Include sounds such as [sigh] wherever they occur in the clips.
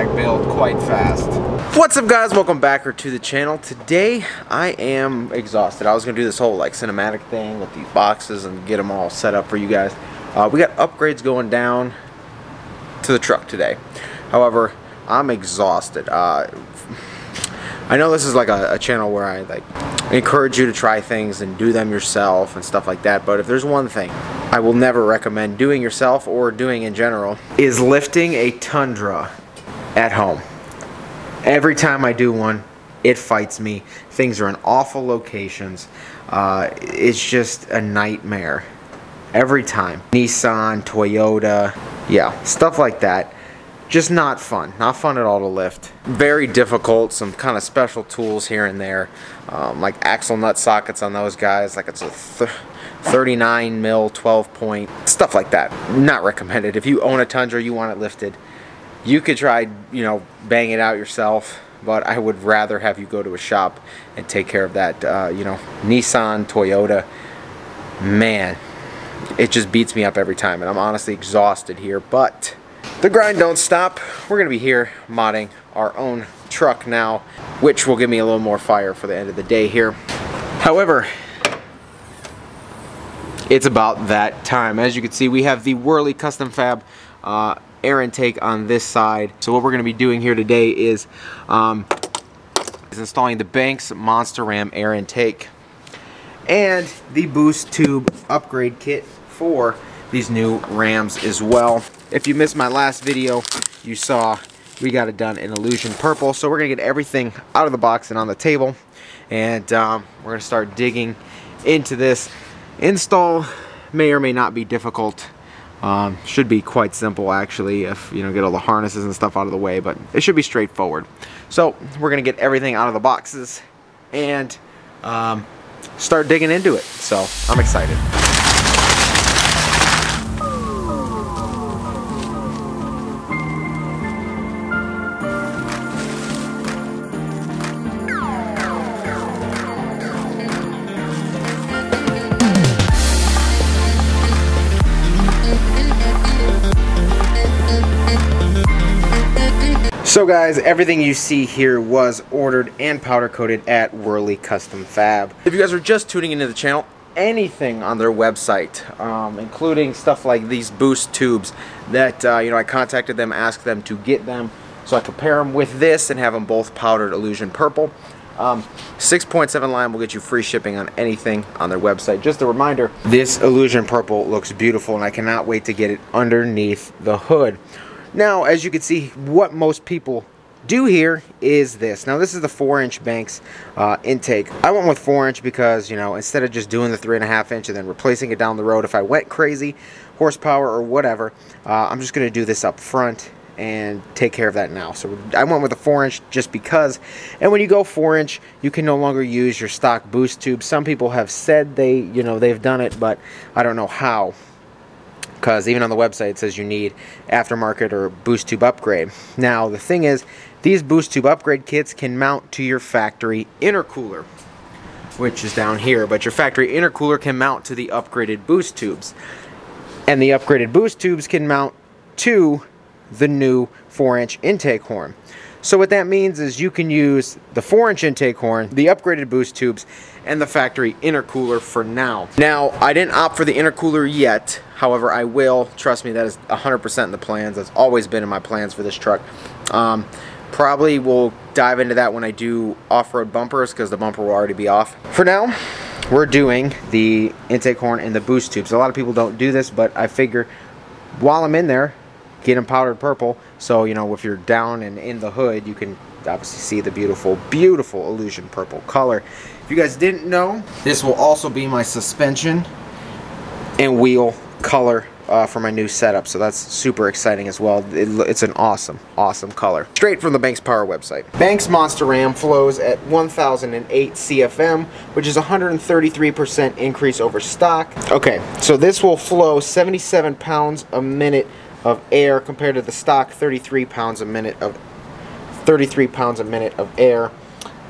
drag build quite fast. What's up guys, welcome back to the channel. Today I am exhausted. I was gonna do this whole like cinematic thing with these boxes and get them all set up for you guys. Uh, we got upgrades going down to the truck today. However, I'm exhausted. Uh, I know this is like a, a, channel where I like encourage you to try things and do them yourself and stuff like that. But if there's one thing I will never recommend doing yourself or doing in general is lifting a Tundra at home. Every time I do one, it fights me. Things are in awful locations. Uh, it's just a nightmare. Every time. Nissan, Toyota, yeah, stuff like that just not fun. Not fun at all to lift. Very difficult. Some kind of special tools here and there. Um, like axle nut sockets on those guys. Like it's a th 39 mil 12 point. Stuff like that. Not recommended. If you own a Tundra, you want it lifted. You could try, you know, bang it out yourself. But I would rather have you go to a shop and take care of that. Uh, you know, Nissan, Toyota. Man, it just beats me up every time. And I'm honestly exhausted here. But the grind don't stop. We're going to be here modding our own truck now, which will give me a little more fire for the end of the day here. However, it's about that time. As you can see, we have the Wehrli Custom Fab uh, air intake on this side. So what we're going to be doing here today is, um, is installing the Banks Monster Ram air intake and the boost tube upgrade kit for these new Rams as well. If you missed my last video, you saw we got it done in Illusion Purple. So we're going to get everything out of the box and on the table. And um, we're going to start digging into this. Install may or may not be difficult. Um, should be quite simple actually if you know get all the harnesses and stuff out of the way but it should be straightforward. So we're gonna get everything out of the boxes and um, start digging into it. So I'm excited So guys, everything you see here was ordered and powder coated at Wehrli Custom Fab. If you guys are just tuning into the channel, anything on their website, um, including stuff like these boost tubes that, uh, you know, I contacted them, asked them to get them so I could pair them with this and have them both powdered Illusion Purple. 6.7 um, lime will get you free shipping on anything on their website. Just a reminder, this Illusion Purple looks beautiful and I cannot wait to get it underneath the hood. Now, as you can see, what most people do here is this. Now, this is the 4-inch Banks uh, intake. I went with 4-inch because, you know, instead of just doing the 3.5 inch and then replacing it down the road, if I went crazy, horsepower or whatever, uh, I'm just going to do this up front and take care of that now. So I went with a 4 inch just because. And when you go 4 inch, you can no longer use your stock boost tube. Some people have said they, you know, they've done it, but I don't know how because even on the website it says you need aftermarket or boost tube upgrade. Now the thing is, these boost tube upgrade kits can mount to your factory intercooler, which is down here, but your factory intercooler can mount to the upgraded boost tubes. And the upgraded boost tubes can mount to the new 4-inch intake horn. So what that means is you can use the 4-inch intake horn, the upgraded boost tubes, and the factory intercooler for now. Now, I didn't opt for the intercooler yet. However, I will. Trust me, that is 100% in the plans. That's always been in my plans for this truck. Um, probably will dive into that when I do off-road bumpers because the bumper will already be off. For now, we're doing the intake horn and the boost tubes. A lot of people don't do this, but I figure while I'm in there, get them powdered purple. So, you know, if you're down and in the hood, you can obviously see the beautiful, beautiful illusion purple color. If you guys didn't know, this will also be my suspension and wheel color uh, for my new setup. So that's super exciting as well. It, it's an awesome, awesome color. Straight from the Banks Power website. Banks Monster Ram flows at 1008 CFM, which is 133% increase over stock. Okay, so this will flow 77 pounds a minute of air compared to the stock 33 pounds a minute of 33 pounds a minute of air.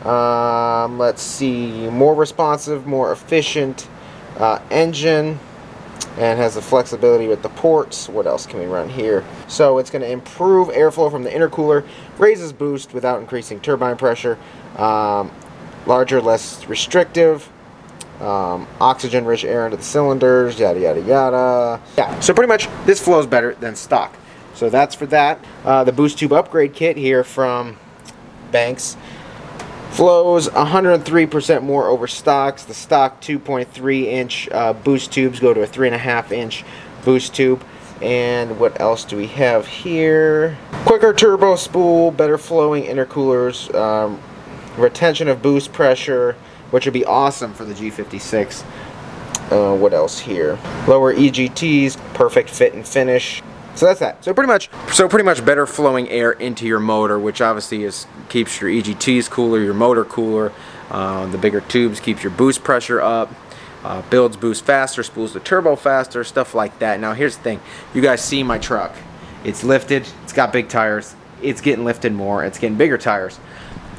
Um, let's see, more responsive, more efficient uh, engine. and has the flexibility with the ports. What else can we run here? So it's going to improve airflow from the intercooler, raises boost without increasing turbine pressure, um, larger, less restrictive, um, oxygen rich air into the cylinders, yada yada yada. Yeah, so pretty much this flows better than stock. So that's for that. Uh, the boost tube upgrade kit here from Banks flows 103% more over stocks. The stock 2.3 inch uh, boost tubes go to a 3.5 inch boost tube. And what else do we have here? Quicker turbo spool, better flowing intercoolers, um, retention of boost pressure, which would be awesome for the G56. Uh, what else here? Lower EGTs, perfect fit and finish. So that's that. So pretty much, so pretty much better flowing air into your motor, which obviously is keeps your EGTs cooler, your motor cooler. Uh, the bigger tubes keeps your boost pressure up. Uh, builds boost faster, spools the turbo faster, stuff like that. Now here's the thing, you guys see my truck. It's lifted, it's got big tires, it's getting lifted more, it's getting bigger tires.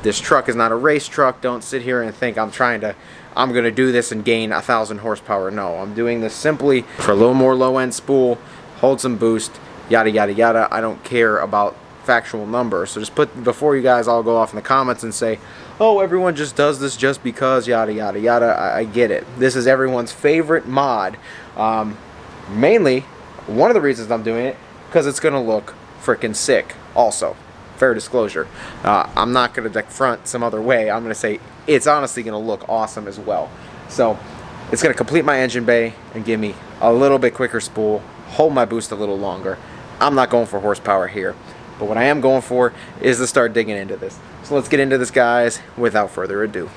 This truck is not a race truck. Don't sit here and think I'm trying to, I'm going to do this and gain a thousand horsepower. No, I'm doing this simply for a little more low end spool, hold some boost, yada yada yada. I don't care about factual numbers. So just put before you guys all go off in the comments and say, "Oh, everyone just does this just because yada yada yada." I, I get it. This is everyone's favorite mod. Um, mainly, one of the reasons I'm doing it because it's gonna look freaking sick. Also, fair disclosure, uh, I'm not gonna deck front some other way. I'm gonna say it's honestly gonna look awesome as well. So. It's going to complete my engine bay and give me a little bit quicker spool, hold my boost a little longer, I'm not going for horsepower here. But what I am going for is to start digging into this. So let's get into this, guys, without further ado.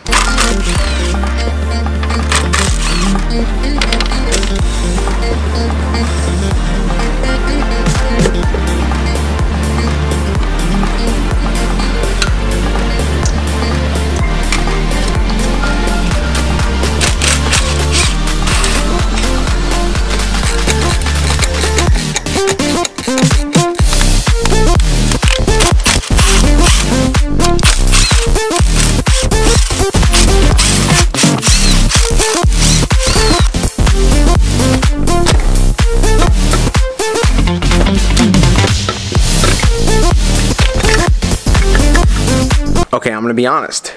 Okay, I'm gonna be honest.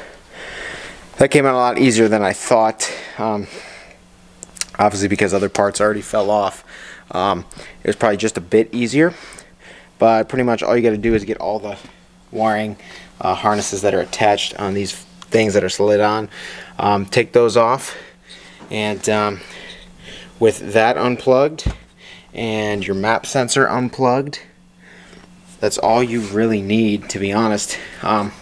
That came out a lot easier than I thought. Um, obviously because other parts already fell off. Um, it was probably just a bit easier. But pretty much all you gotta do is get all the wiring uh, harnesses that are attached on these things that are slid on. Um, take those off. And um, with that unplugged and your map sensor unplugged, that's all you really need to be honest. Um,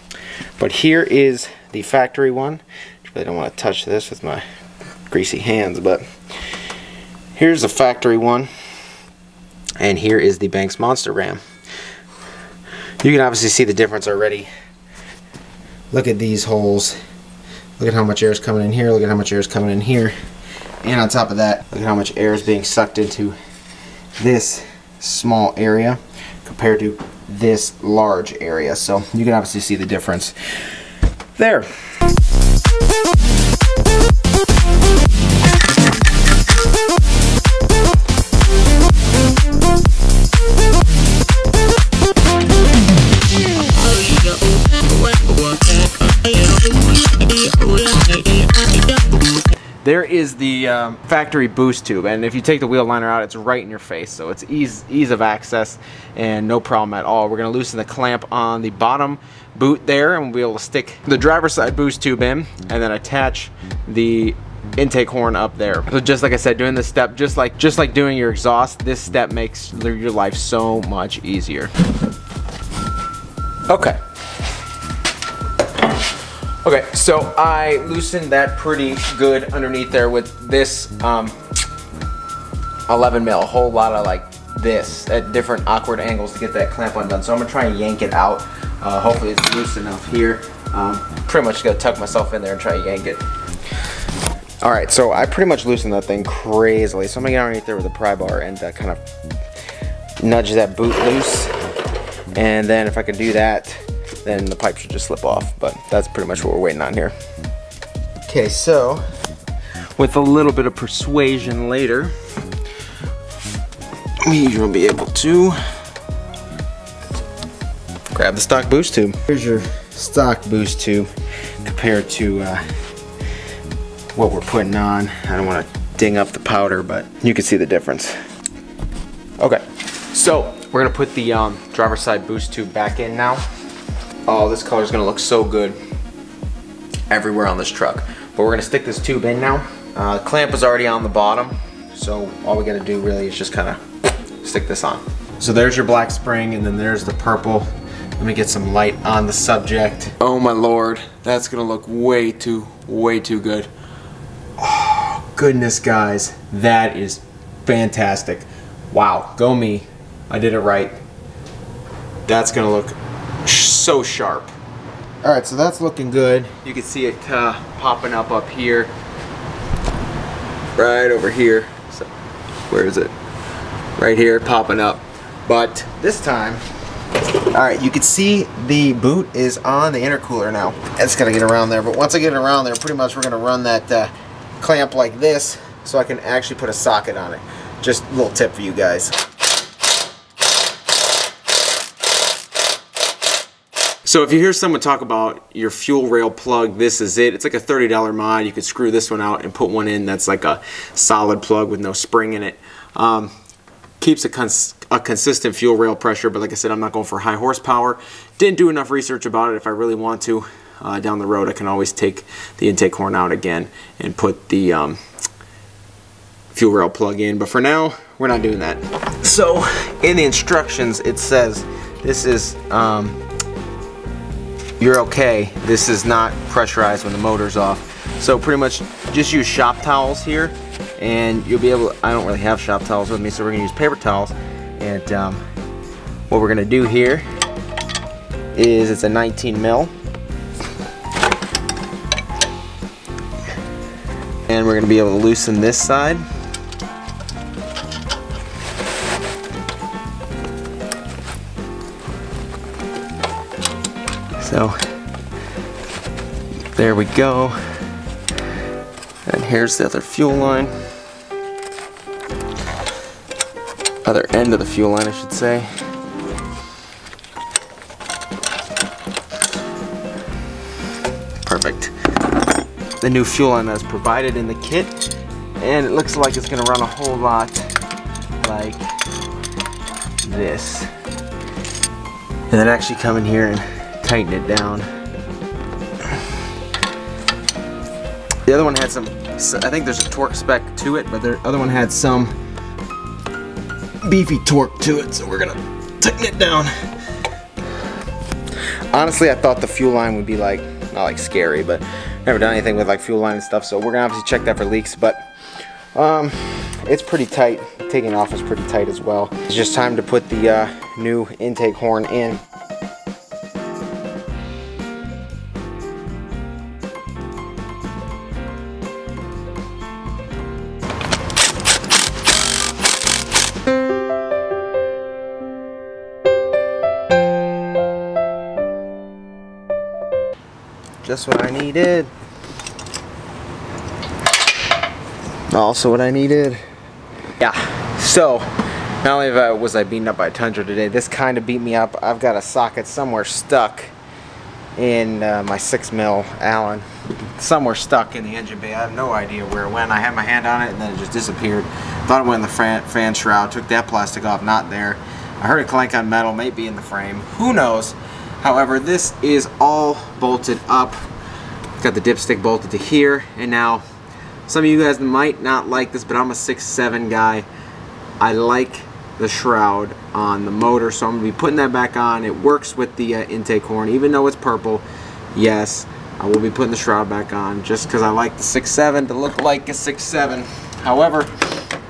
but here is the factory one. I really don't want to touch this with my greasy hands, but here's the factory one. And here is the Banks Monster Ram. You can obviously see the difference already. Look at these holes. Look at how much air is coming in here. Look at how much air is coming in here. And on top of that, look at how much air is being sucked into this small area compared to this large area. So you can obviously see the difference there. There is the um, factory boost tube, and if you take the wheel liner out, it's right in your face, so it's ease, ease of access and no problem at all. We're going to loosen the clamp on the bottom boot there, and we'll be able to stick the driver's side boost tube in, and then attach the intake horn up there. So just like I said, doing this step, just like just like doing your exhaust, this step makes your life so much easier. Okay, Okay, so I loosened that pretty good underneath there with this um, 11 mil, a whole lot of like this at different awkward angles to get that clamp undone. So I'm gonna try and yank it out. Uh, hopefully it's loose enough here. Um, pretty much gonna tuck myself in there and try and yank it. All right, so I pretty much loosened that thing crazily. So I'm gonna get underneath there with a pry bar and uh, kind of nudge that boot loose. And then if I could do that, then the pipe should just slip off. But that's pretty much what we're waiting on here. Okay, so with a little bit of persuasion later, we will be able to grab the stock boost tube. Here's your stock boost tube compared to uh, what we're putting on. I don't want to ding up the powder, but you can see the difference. Okay, so we're gonna put the um, driver's side boost tube back in now. Oh, this color is gonna look so good everywhere on this truck. But we're gonna stick this tube in now. Uh, the clamp is already on the bottom, so all we gotta do really is just kind of stick this on. So there's your black spring, and then there's the purple. Let me get some light on the subject. Oh my lord, that's gonna look way too, way too good. Oh, [sighs] goodness guys, that is fantastic. Wow, go me. I did it right. That's gonna look so sharp. All right, so that's looking good. You can see it uh, popping up up here. Right over here. So, where is it? Right here, popping up. But this time, all right, you can see the boot is on the intercooler now. It's gotta get around there, but once I get it around there, pretty much we're gonna run that uh, clamp like this so I can actually put a socket on it. Just a little tip for you guys. So if you hear someone talk about your fuel rail plug, this is it. It's like a $30 mod. You could screw this one out and put one in that's like a solid plug with no spring in it. Um, keeps a, cons a consistent fuel rail pressure, but like I said, I'm not going for high horsepower. Didn't do enough research about it. If I really want to, uh, down the road, I can always take the intake horn out again and put the um, fuel rail plug in. But for now, we're not doing that. So in the instructions, it says this is um, you're okay. This is not pressurized when the motor's off. So pretty much just use shop towels here and you'll be able to, I don't really have shop towels with me so we're gonna use paper towels and um, what we're gonna do here is it's a 19 mil and we're gonna be able to loosen this side So there we go. And here's the other fuel line. Other end of the fuel line, I should say. Perfect. The new fuel line that's provided in the kit. And it looks like it's gonna run a whole lot like this. And then actually come in here and tighten it down. The other one had some, I think there's a torque spec to it, but the other one had some beefy torque to it, so we're gonna tighten it down. Honestly, I thought the fuel line would be like, not like scary, but never done anything with like fuel line and stuff, so we're gonna obviously check that for leaks, but um, it's pretty tight. Taking off is pretty tight as well. It's just time to put the uh, new intake horn in. Just what I needed. Also what I needed. Yeah, so not only was I beaten up by Tundra today, this kind of beat me up. I've got a socket somewhere stuck in uh, my 6 mil Allen. Somewhere stuck in the engine bay. I have no idea where it went. I had my hand on it and then it just disappeared. Thought it went in the fan, fan shroud. Took that plastic off, not there. I heard it clank on metal, maybe in the frame. Who knows? However, this is all bolted up. It's got the dipstick bolted to here, and now some of you guys might not like this, but I'm a 6'7 guy. I like the shroud on the motor, so I'm going to be putting that back on. It works with the uh, intake horn, even though it's purple. Yes, I will be putting the shroud back on just because I like the 6'7 to look like a 6'7. However,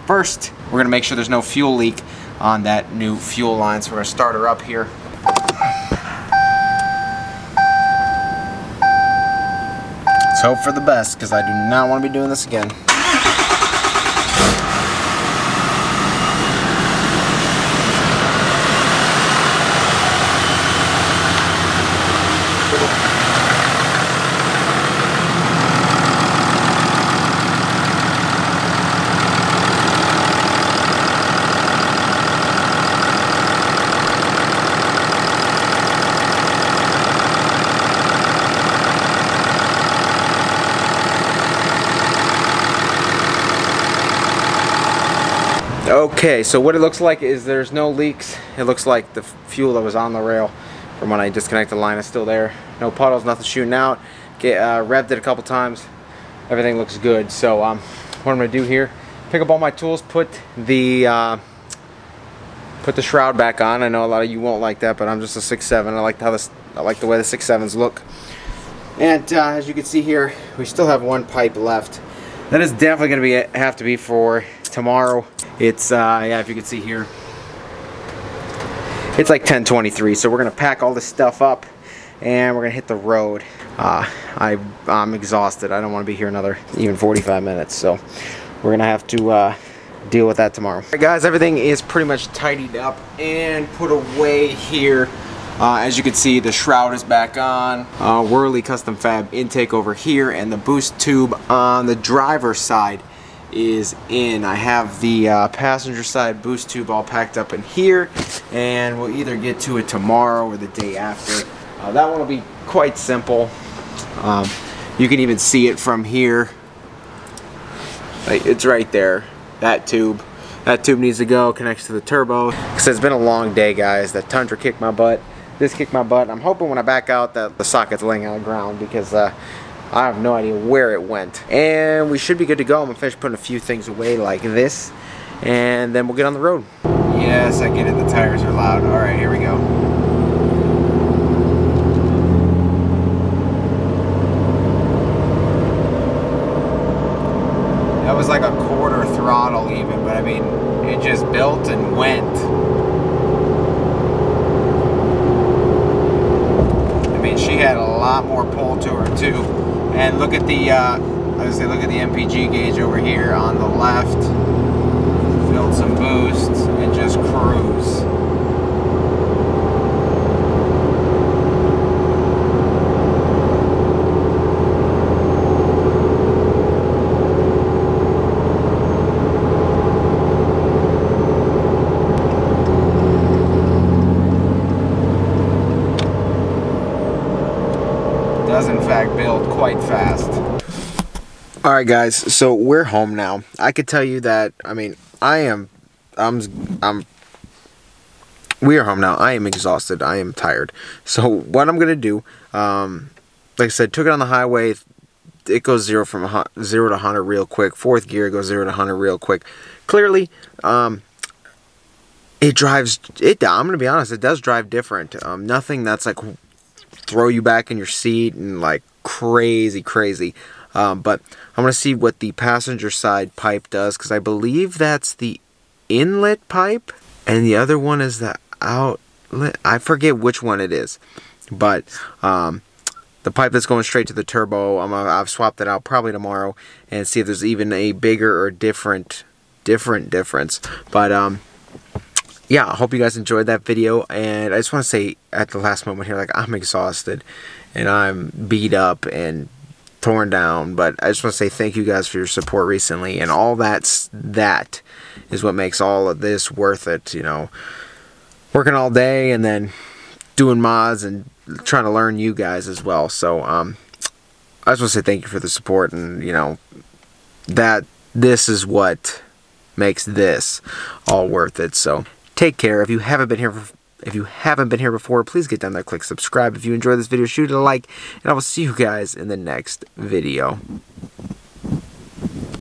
first, we're going to make sure there's no fuel leak on that new fuel line, so we're going to start her up here. Hope for the best because I do not want to be doing this again. Okay, so what it looks like is there's no leaks. It looks like the fuel that was on the rail from when I disconnected the line is still there. No puddles, nothing shooting out. Get uh, revved it a couple times. Everything looks good. So um, what I'm gonna do here, pick up all my tools, put the uh, put the shroud back on. I know a lot of you won't like that, but I'm just a six seven. I like how this, I like the way the six sevens look. And uh, as you can see here, we still have one pipe left. That is definitely gonna be have to be for tomorrow. It's, uh, yeah, if you can see here, it's like 1023, so we're going to pack all this stuff up and we're going to hit the road. Uh, I, I'm exhausted. I don't want to be here another even 45 minutes, so we're going to have to uh, deal with that tomorrow. Alright guys, everything is pretty much tidied up and put away here. Uh, as you can see, the shroud is back on. Uh, Wehrli Custom Fab intake over here and the boost tube on the driver's side is in. I have the uh, passenger side boost tube all packed up in here and we'll either get to it tomorrow or the day after. Uh, that one will be quite simple. Um, you can even see it from here. It's right there, that tube. That tube needs to go, connects to the turbo. Because it's been a long day guys. That Tundra kicked my butt. This kicked my butt. I'm hoping when I back out that the socket's laying on the ground because uh, I have no idea where it went. And we should be good to go. I'm gonna finish putting a few things away like this. And then we'll get on the road. Yes, I get it. The tires are loud. All right, here we go. That was like a quarter throttle even, but I mean, it just built and went. I mean, she had a lot more pull to her too. And look at the, uh, I was say, look at the MPG gauge over here on the left. Build some boosts and just cruise. does in fact build quite fast. Alright guys, so we're home now. I could tell you that, I mean, I am, I'm, I'm, we are home now. I am exhausted. I am tired. So what I'm to do, um, like I said, took it on the highway. It goes zero from 0 to 100 real quick. Fourth gear goes 0 to 100 real quick. Clearly, um, it drives, it, I'm to be honest, it does drive different. Um, nothing that's like throw you back in your seat and like crazy, crazy. Um, but I'm going to see what the passenger side pipe does because I believe that's the inlet pipe and the other one is the outlet. I forget which one it is. But um, the pipe that's going straight to the turbo, I'm, I've swapped it out probably tomorrow and see if there's even a bigger or different different difference. But um, yeah, I hope you guys enjoyed that video. And I just want to say at the last moment here, like, I'm exhausted and I'm beat up and torn down. But I just want to say thank you guys for your support recently. And all that's that is what makes all of this worth it, you know. Working all day and then doing mods and trying to learn you guys as well. So, um, I just want to say thank you for the support and, you know, that this is what makes this all worth it. So, Take care. If you haven't been here if you haven't been here before, please get down there, click subscribe. If you enjoyed this video, shoot it a like, and I will see you guys in the next video.